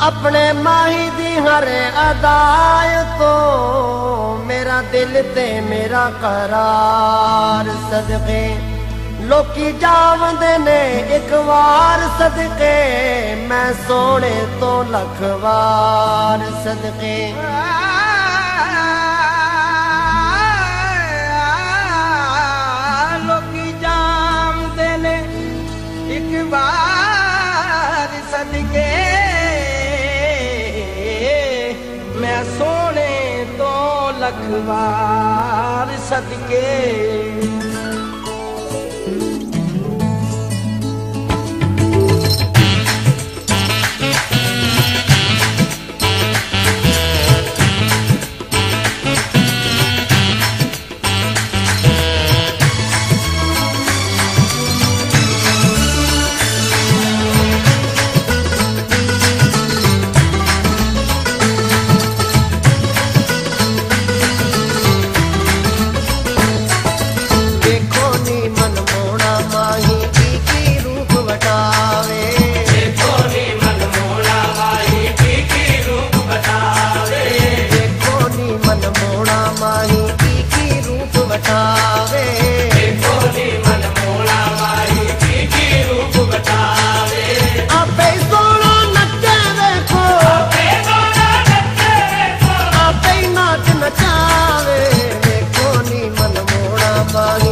ਆਪਣੇ ਮਾਹੀ ਦੀ ਹਰ ਅਦਾਇ ਤੋਂ ਮੇਰਾ ਦਿਲ ਤੇ ਮੇਰਾ ਕਰਾਰ ਸਦਕੇ। ਲੋਕੀ ਜਾਵੰਦੇ ਨੇ ਇੱਕ ਵਾਰ ਸਦਕੇ, ਮੈਂ ਸੋਹਣੇ ਤੋਂ ਲੱਖ ਵਾਰ ਸਦਕੇ। वार सदके Bye.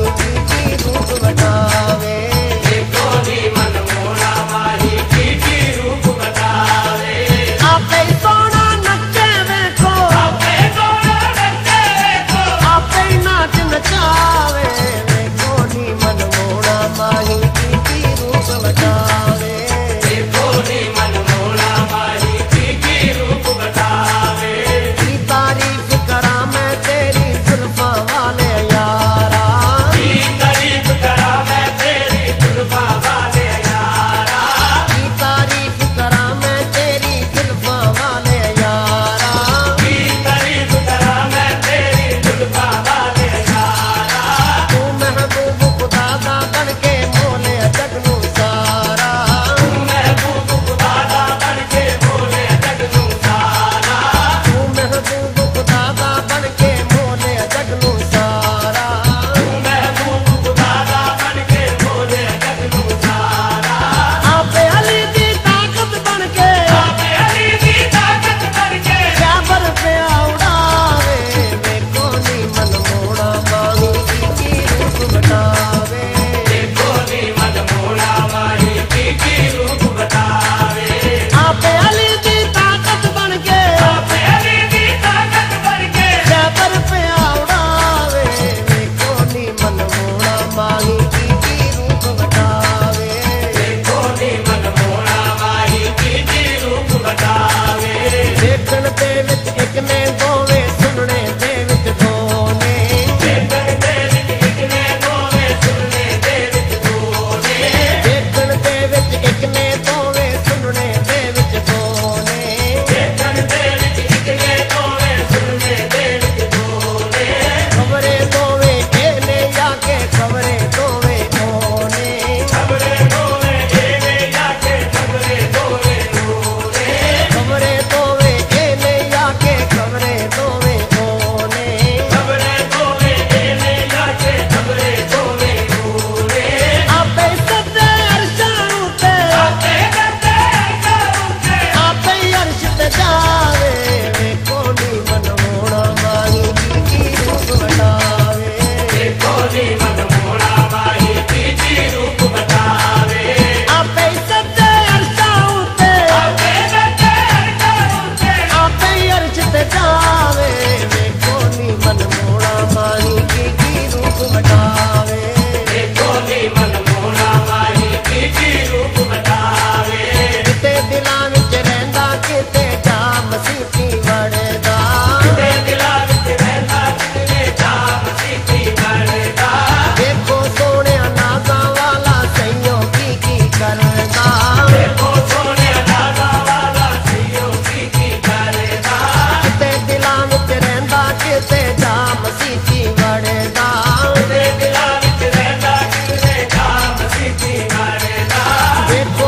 Red